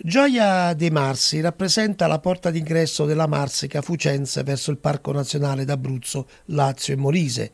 Gioia dei Marsi rappresenta la porta d'ingresso della Marsica Fucense verso il Parco Nazionale d'Abruzzo, Lazio e Molise.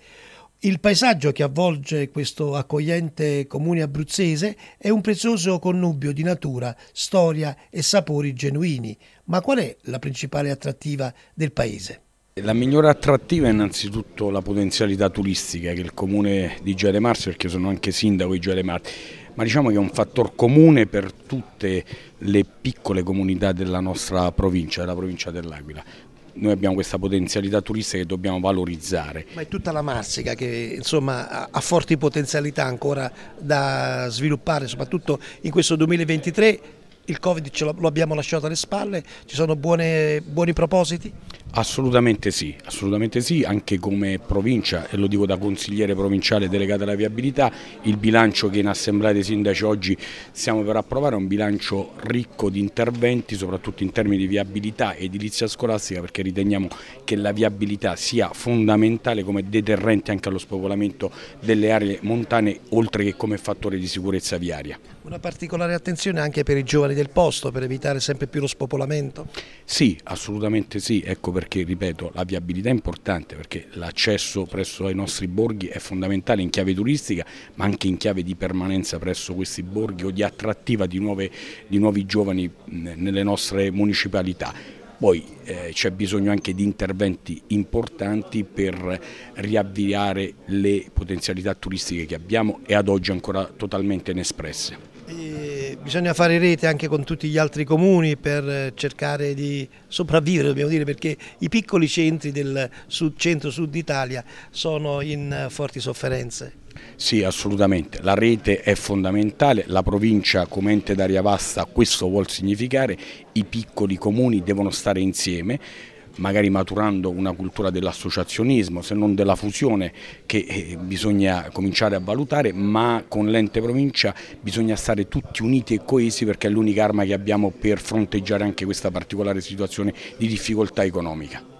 Il paesaggio che avvolge questo accogliente comune abruzzese è un prezioso connubio di natura, storia e sapori genuini. Ma qual è la principale attrattiva del paese? La migliore attrattiva è innanzitutto la potenzialità turistica che il comune di Gioia dei Marsi, perché sono anche sindaco di Gioia dei Marsi, ma diciamo che è un fattore comune per tutte le piccole comunità della nostra provincia, della provincia dell'Aquila. Noi abbiamo questa potenzialità turistica che dobbiamo valorizzare. Ma è tutta la Marsica che insomma, ha forti potenzialità ancora da sviluppare, soprattutto in questo 2023 il Covid lo abbiamo lasciato alle spalle, ci sono buone, buoni propositi? Assolutamente sì, assolutamente sì, anche come provincia, e lo dico da consigliere provinciale delegato alla viabilità, il bilancio che in assemblea dei sindaci oggi stiamo per approvare è un bilancio ricco di interventi, soprattutto in termini di viabilità e edilizia scolastica, perché riteniamo che la viabilità sia fondamentale come deterrente anche allo spopolamento delle aree montane, oltre che come fattore di sicurezza viaria. Una particolare attenzione anche per i giovani del posto, per evitare sempre più lo spopolamento? Sì, assolutamente sì, ecco perché perché, ripeto, la viabilità è importante perché l'accesso presso ai nostri borghi è fondamentale in chiave turistica ma anche in chiave di permanenza presso questi borghi o di attrattiva di, nuove, di nuovi giovani nelle nostre municipalità. Poi eh, c'è bisogno anche di interventi importanti per riavviare le potenzialità turistiche che abbiamo e ad oggi ancora totalmente inespresse. E bisogna fare rete anche con tutti gli altri comuni per cercare di sopravvivere, dobbiamo dire, perché i piccoli centri del centro-sud Italia sono in forti sofferenze. Sì, assolutamente. La rete è fondamentale, la provincia come ente d'aria vasta questo vuol significare, i piccoli comuni devono stare insieme magari maturando una cultura dell'associazionismo, se non della fusione che eh, bisogna cominciare a valutare, ma con l'ente provincia bisogna stare tutti uniti e coesi perché è l'unica arma che abbiamo per fronteggiare anche questa particolare situazione di difficoltà economica.